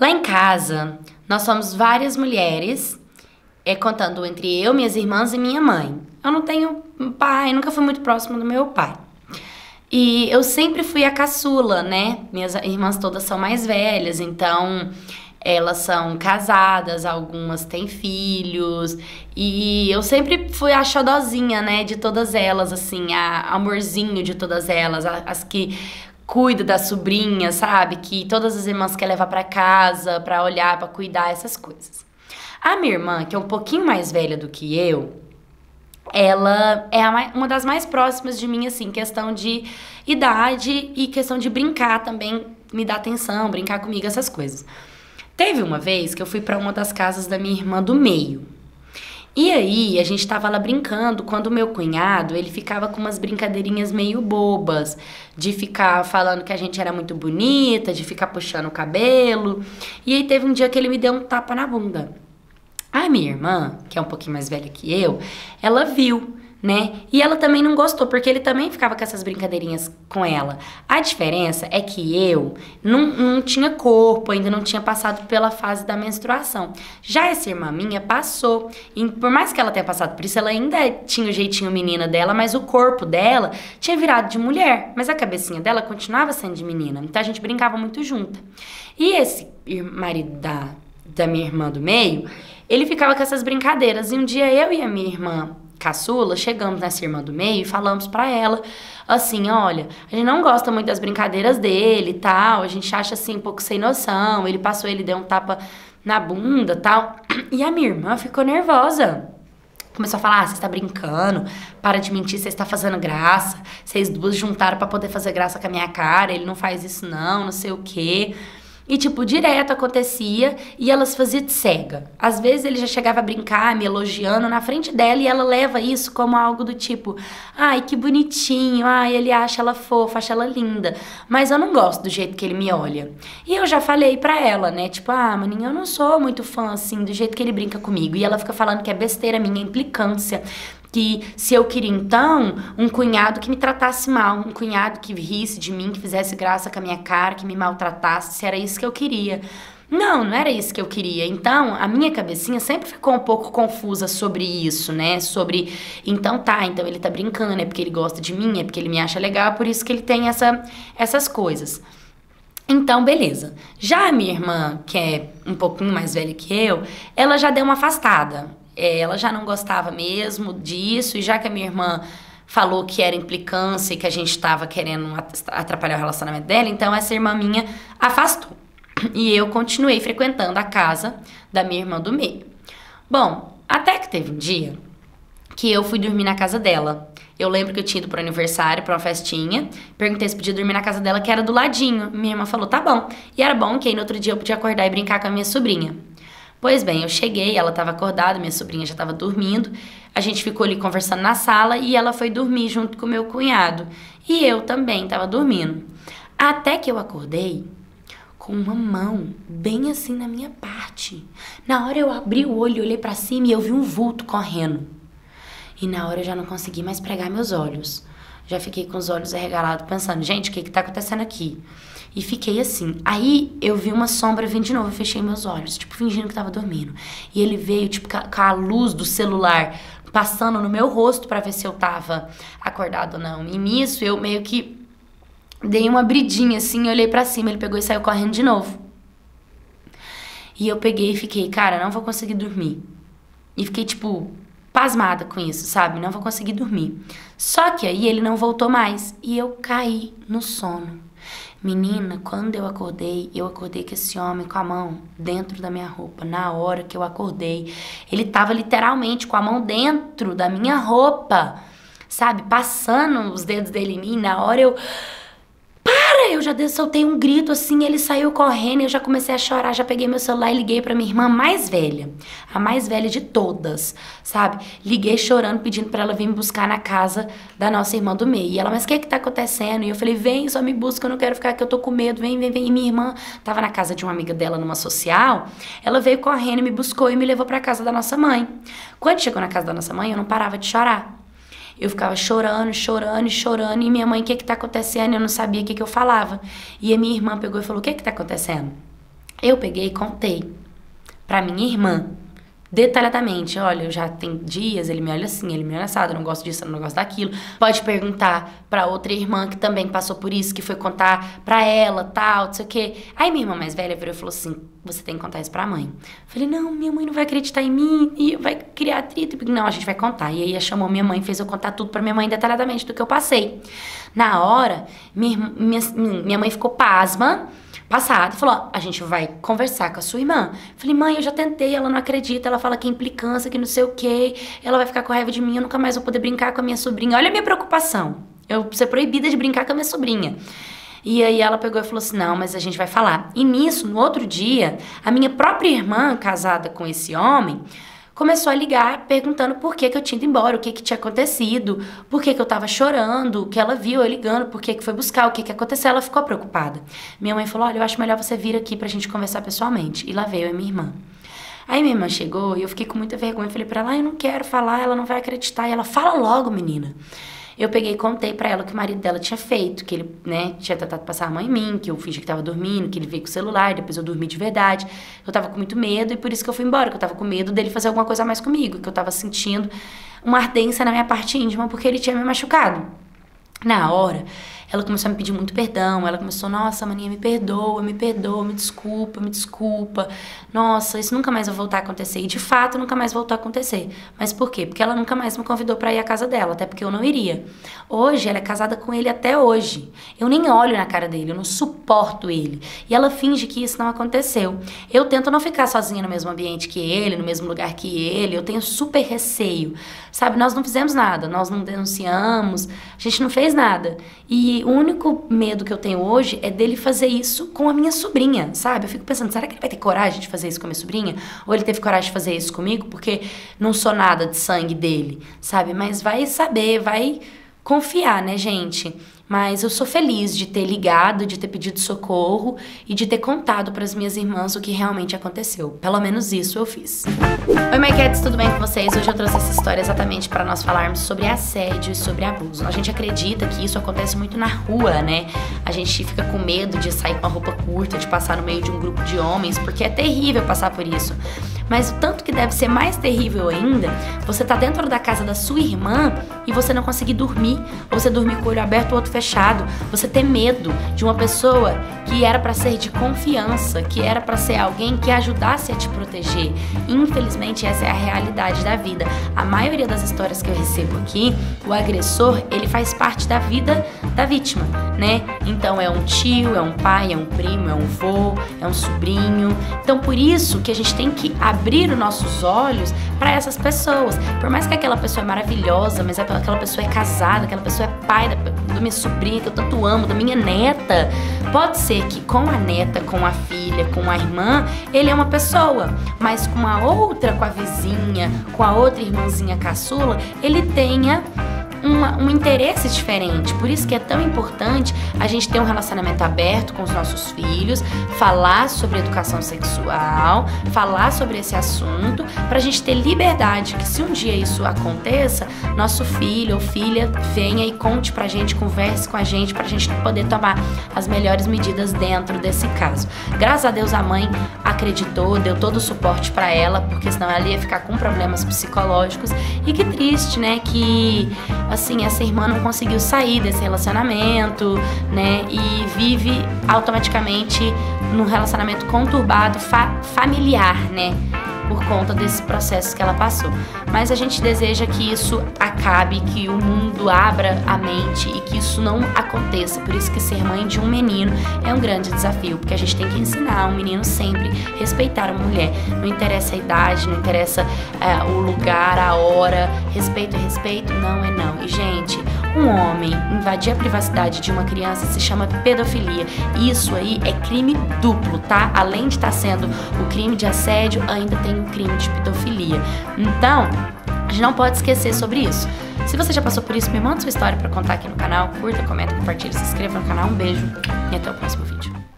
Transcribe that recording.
Lá em casa, nós somos várias mulheres, é, contando entre eu, minhas irmãs e minha mãe. Eu não tenho pai, nunca fui muito próximo do meu pai. E eu sempre fui a caçula, né? Minhas irmãs todas são mais velhas, então elas são casadas, algumas têm filhos. E eu sempre fui a xodozinha, né, de todas elas, assim, a amorzinho de todas elas, as que cuida da sobrinha, sabe? Que todas as irmãs quer levar para casa, para olhar, para cuidar, essas coisas. A minha irmã, que é um pouquinho mais velha do que eu, ela é uma das mais próximas de mim, assim, questão de idade e questão de brincar também, me dar atenção, brincar comigo, essas coisas. Teve uma vez que eu fui para uma das casas da minha irmã do meio. E aí, a gente tava lá brincando, quando meu cunhado, ele ficava com umas brincadeirinhas meio bobas, de ficar falando que a gente era muito bonita, de ficar puxando o cabelo. E aí teve um dia que ele me deu um tapa na bunda. A minha irmã, que é um pouquinho mais velha que eu, ela viu né? E ela também não gostou, porque ele também ficava com essas brincadeirinhas com ela. A diferença é que eu não, não tinha corpo, ainda não tinha passado pela fase da menstruação. Já essa irmã minha passou. E por mais que ela tenha passado por isso, ela ainda tinha o jeitinho menina dela, mas o corpo dela tinha virado de mulher. Mas a cabecinha dela continuava sendo de menina. Então a gente brincava muito junta. E esse marido da, da minha irmã do meio, ele ficava com essas brincadeiras. E um dia eu e a minha irmã caçula, chegamos nessa irmã do meio e falamos para ela assim, olha, a gente não gosta muito das brincadeiras dele e tal, a gente acha assim um pouco sem noção, ele passou, ele deu um tapa na bunda tal. E a minha irmã ficou nervosa. Começou a falar: ah, você está brincando, para de mentir, você está fazendo graça. Vocês duas juntaram para poder fazer graça com a minha cara, ele não faz isso, não, não sei o quê. E, tipo, direto acontecia e elas faziam de cega. Às vezes ele já chegava a brincar, me elogiando na frente dela e ela leva isso como algo do tipo: ai, que bonitinho, ai, ele acha ela fofa, acha ela linda. Mas eu não gosto do jeito que ele me olha. E eu já falei pra ela, né? Tipo, ah, maninha, eu não sou muito fã assim do jeito que ele brinca comigo. E ela fica falando que é besteira minha, implicância que se eu queria então um cunhado que me tratasse mal, um cunhado que risse de mim, que fizesse graça com a minha cara, que me maltratasse, se era isso que eu queria. Não, não era isso que eu queria. Então, a minha cabecinha sempre ficou um pouco confusa sobre isso, né? Sobre, então tá, então ele tá brincando, é porque ele gosta de mim, é porque ele me acha legal, por isso que ele tem essa, essas coisas. Então, beleza. Já a minha irmã, que é um pouquinho mais velha que eu, ela já deu uma afastada. É, ela já não gostava mesmo disso, e já que a minha irmã falou que era implicância e que a gente estava querendo atrapalhar o relacionamento dela, então essa irmã minha afastou. E eu continuei frequentando a casa da minha irmã do meio. Bom, até que teve um dia que eu fui dormir na casa dela. Eu lembro que eu tinha ido pro aniversário, pra uma festinha. Perguntei se podia dormir na casa dela, que era do ladinho. Minha irmã falou, tá bom. E era bom que aí no outro dia eu podia acordar e brincar com a minha sobrinha. Pois bem, eu cheguei, ela estava acordada, minha sobrinha já estava dormindo. A gente ficou ali conversando na sala e ela foi dormir junto com meu cunhado. E eu também estava dormindo. Até que eu acordei com uma mão bem assim na minha parte. Na hora eu abri o olho, olhei para cima e eu vi um vulto correndo. E na hora eu já não consegui mais pregar meus olhos. Já fiquei com os olhos arregalados pensando, gente, o que que tá acontecendo aqui? E fiquei assim. Aí eu vi uma sombra vir de novo, eu fechei meus olhos, tipo, fingindo que tava dormindo. E ele veio, tipo, com a luz do celular passando no meu rosto para ver se eu tava acordado ou não. E nisso eu meio que dei uma bridinha assim, olhei para cima, ele pegou e saiu correndo de novo. E eu peguei e fiquei, cara, não vou conseguir dormir. E fiquei tipo pasmada com isso, sabe? Não vou conseguir dormir. Só que aí ele não voltou mais e eu caí no sono. Menina, quando eu acordei, eu acordei com esse homem com a mão dentro da minha roupa. Na hora que eu acordei, ele tava literalmente com a mão dentro da minha roupa, sabe? Passando os dedos dele em mim. Na hora eu eu já soltei um grito assim, ele saiu correndo, eu já comecei a chorar, já peguei meu celular e liguei para minha irmã mais velha, a mais velha de todas, sabe? Liguei chorando, pedindo para ela vir me buscar na casa da nossa irmã do meio. E ela, mas o que é que tá acontecendo? E eu falei, vem, só me busca, eu não quero ficar aqui, eu tô com medo, vem, vem, vem. E minha irmã tava na casa de uma amiga dela numa social, ela veio correndo, me buscou e me levou para casa da nossa mãe. Quando chegou na casa da nossa mãe, eu não parava de chorar. Eu ficava chorando, chorando, chorando. E minha mãe, o que que tá acontecendo? Eu não sabia o que que eu falava. E a minha irmã pegou e falou, o que que tá acontecendo? Eu peguei e contei pra minha irmã detalhadamente. Olha, eu já tem dias, ele me olha assim, ele me olha assado, eu não gosto disso, eu não gosto daquilo. Pode perguntar para outra irmã que também passou por isso, que foi contar pra ela, tal, não sei o quê. Aí minha irmã mais velha virou e falou assim: você tem que contar isso pra mãe. Falei, não, minha mãe não vai acreditar em mim e vai criar atrito. Não, a gente vai contar. E aí ela chamou minha mãe, fez eu contar tudo pra minha mãe detalhadamente do que eu passei. Na hora, minha, minha, minha mãe ficou pasma passado e falou: a gente vai conversar com a sua irmã. Falei, mãe, eu já tentei, ela não acredita, ela fala que é implicância, que não sei o quê, ela vai ficar com raiva de mim, eu nunca mais vou poder brincar com a minha sobrinha. Olha a minha preocupação. Eu ser proibida de brincar com a minha sobrinha. E aí ela pegou e falou assim: não, mas a gente vai falar. E nisso, no outro dia, a minha própria irmã, casada com esse homem, começou a ligar perguntando por que, que eu tinha ido embora, o que, que tinha acontecido, por que, que eu tava chorando, que ela viu eu ligando, por que, que foi buscar, o que, que aconteceu. Ela ficou preocupada. Minha mãe falou: Olha, eu acho melhor você vir aqui pra gente conversar pessoalmente. E lá veio a minha irmã. Aí minha irmã chegou e eu fiquei com muita vergonha. Falei pra ela: ah, Eu não quero falar, ela não vai acreditar. E ela: Fala logo, menina eu peguei e contei para ela o que o marido dela tinha feito, que ele, né, tinha tentado passar a mão em mim, que eu fingi que tava dormindo, que ele veio com o celular, depois eu dormi de verdade. Eu tava com muito medo e por isso que eu fui embora, que eu tava com medo dele fazer alguma coisa mais comigo, que eu tava sentindo uma ardência na minha parte íntima porque ele tinha me machucado. Na hora, ela começou a me pedir muito perdão. Ela começou, nossa, maninha, me perdoa, me perdoa, me desculpa, me desculpa. Nossa, isso nunca mais vai voltar a acontecer. E de fato, nunca mais voltou a acontecer. Mas por quê? Porque ela nunca mais me convidou para ir à casa dela, até porque eu não iria. Hoje, ela é casada com ele até hoje. Eu nem olho na cara dele, eu não suporto ele. E ela finge que isso não aconteceu. Eu tento não ficar sozinha no mesmo ambiente que ele, no mesmo lugar que ele. Eu tenho super receio. Sabe, nós não fizemos nada, nós não denunciamos, a gente não fez nada. E o único medo que eu tenho hoje é dele fazer isso com a minha sobrinha, sabe? Eu fico pensando, será que ele vai ter coragem de fazer isso com a minha sobrinha? Ou ele teve coragem de fazer isso comigo? Porque não sou nada de sangue dele, sabe? Mas vai saber, vai confiar, né, gente? Mas eu sou feliz de ter ligado, de ter pedido socorro e de ter contado para as minhas irmãs o que realmente aconteceu. Pelo menos isso eu fiz. Oi, My tudo bem com vocês? Hoje eu trouxe essa história exatamente para nós falarmos sobre assédio e sobre abuso. A gente acredita que isso acontece muito na rua, né? A gente fica com medo de sair com uma roupa curta, de passar no meio de um grupo de homens, porque é terrível passar por isso. Mas o tanto que deve ser mais terrível ainda, você tá dentro da casa da sua irmã e você não conseguir dormir, ou você dormir com o olho aberto, o outro fechado, você ter medo de uma pessoa que era para ser de confiança, que era para ser alguém que ajudasse a te proteger. Infelizmente, essa é a realidade da vida. A maioria das histórias que eu recebo aqui, o agressor, ele faz parte da vida da vítima, né? Então é um tio, é um pai, é um primo, é um vô, é um sobrinho. Então por isso que a gente tem que abrir os nossos olhos para essas pessoas. Por mais que aquela pessoa é maravilhosa, mas aquela pessoa é casada, aquela pessoa é pai da, da minha sobrinha que eu tanto amo, da minha neta, pode ser que com a neta, com a filha, com a irmã, ele é uma pessoa, mas com a outra, com a vizinha, com a outra irmãzinha caçula, ele tenha uma, um interesse diferente. Por isso que é tão importante a gente ter um relacionamento aberto com os nossos filhos, falar sobre educação sexual, falar sobre esse assunto, para a gente ter liberdade que se um dia isso aconteça, nosso filho ou filha venha e conte pra gente, converse com a gente, pra gente poder tomar as melhores medidas dentro desse caso. Graças a Deus a mãe acreditou, deu todo o suporte para ela, porque senão ela ia ficar com problemas psicológicos. E que triste, né, que assim, essa irmã não conseguiu sair desse relacionamento, né? E vive automaticamente num relacionamento conturbado fa familiar, né? Por conta desses processos que ela passou. Mas a gente deseja que isso acabe, que o mundo abra a mente e que isso não aconteça. Por isso que ser mãe de um menino é um grande desafio, porque a gente tem que ensinar um menino sempre respeitar uma mulher. Não interessa a idade, não interessa é, o lugar, a hora. Respeito é respeito, não é não. E gente, um homem invadir a privacidade de uma criança se chama pedofilia. Isso aí é crime duplo, tá? Além de estar tá sendo o crime de assédio, ainda tem o crime de pedofilia. Então, a gente não pode esquecer sobre isso. Se você já passou por isso, me manda sua história para contar aqui no canal. Curta, comenta, compartilha, se inscreva no canal. Um beijo e até o próximo vídeo.